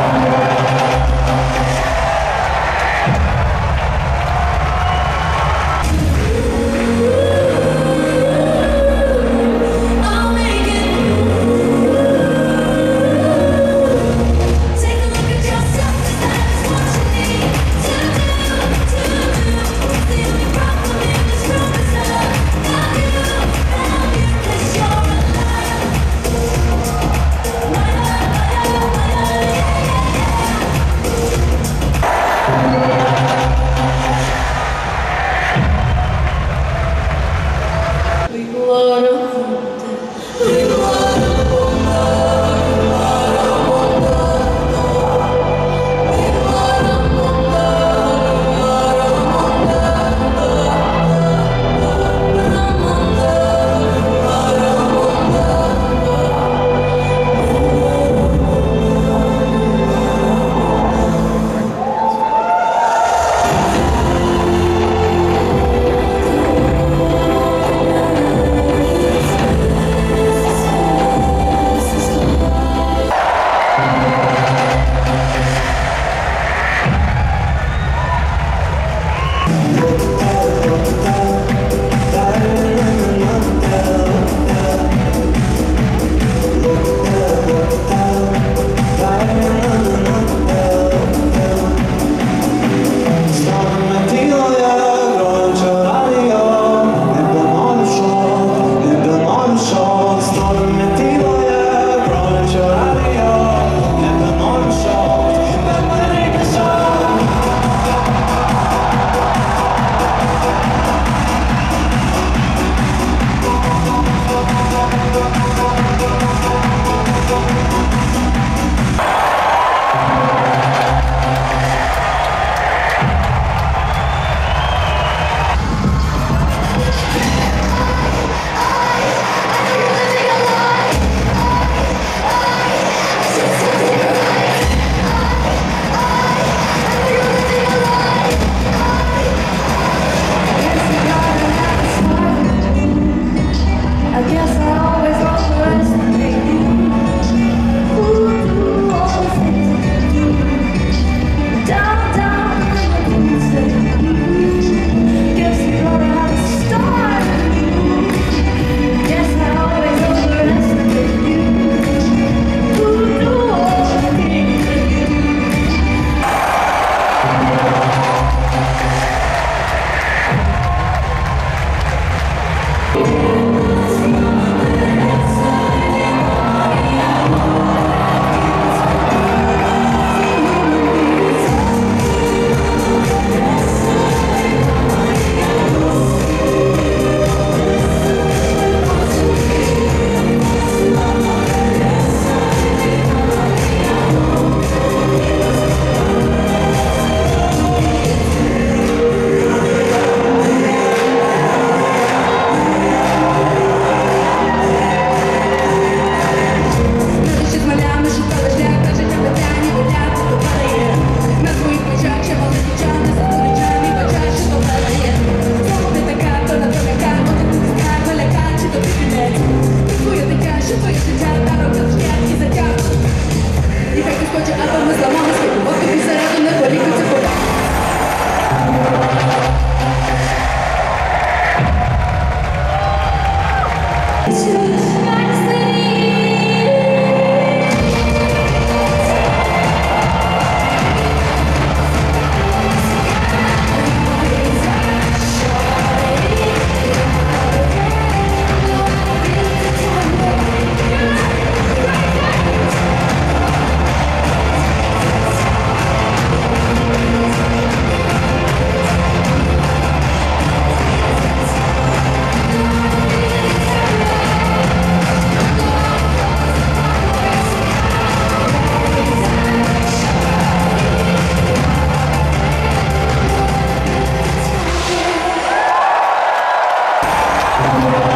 I'll It's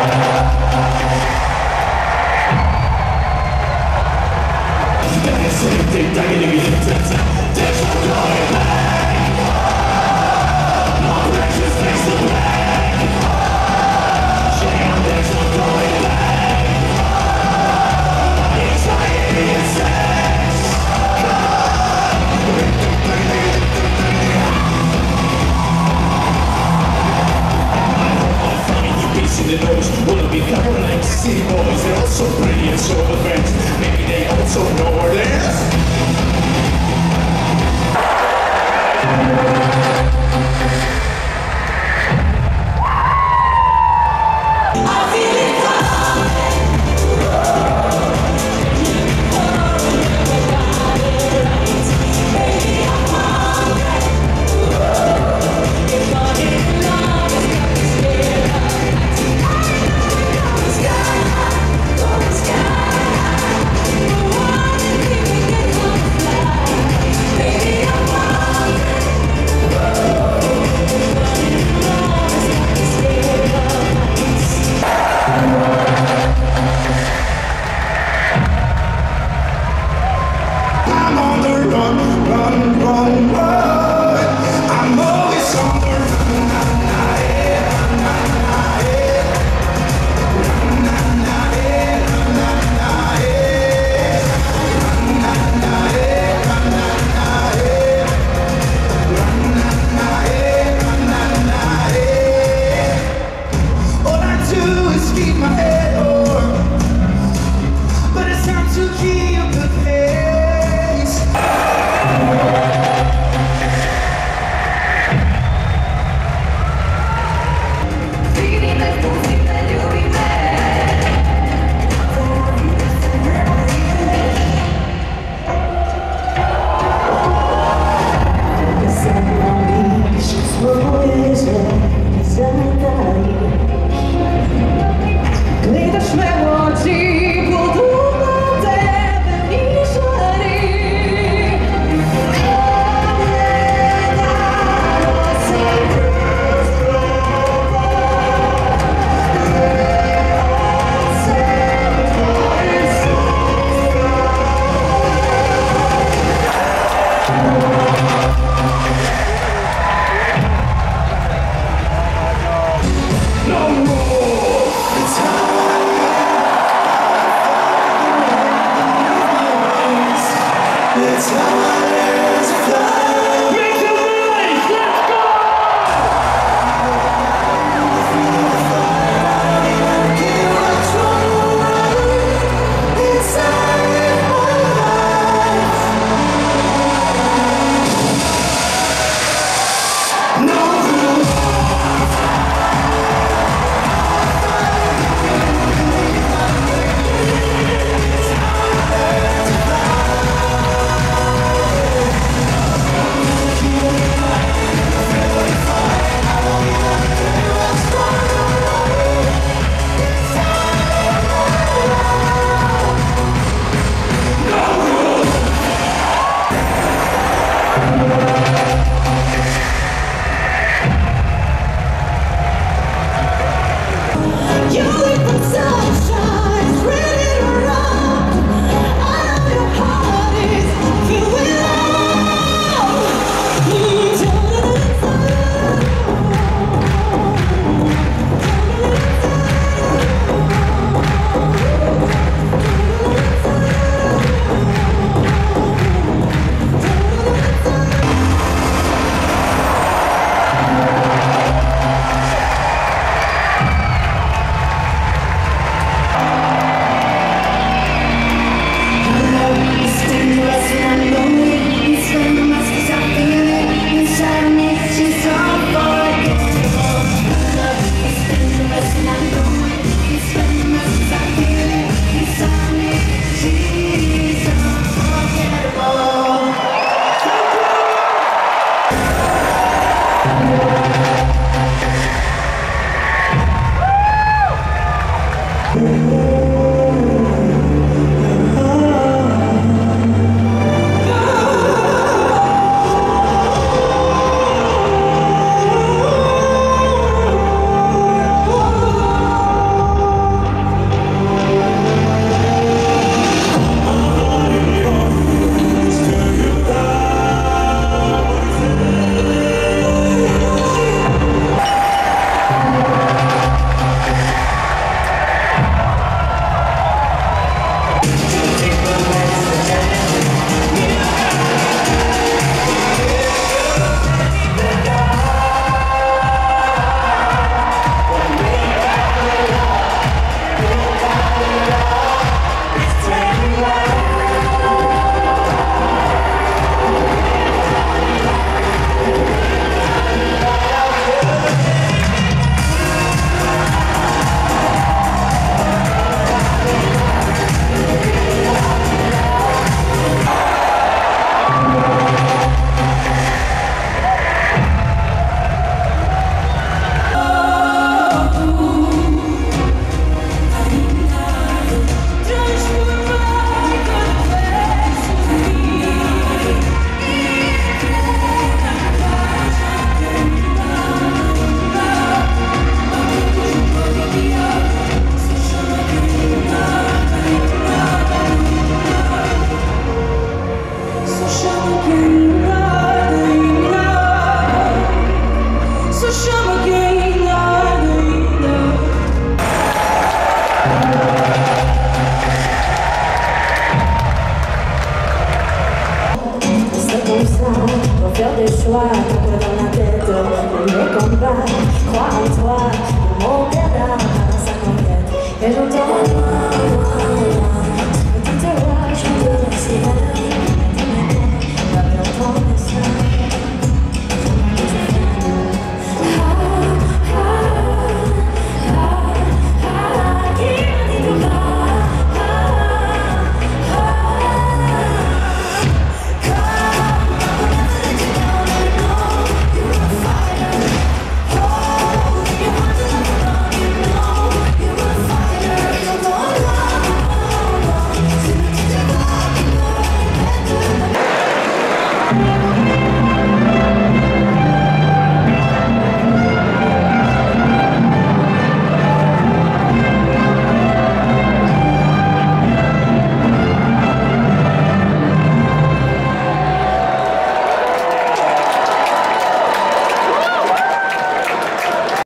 Glória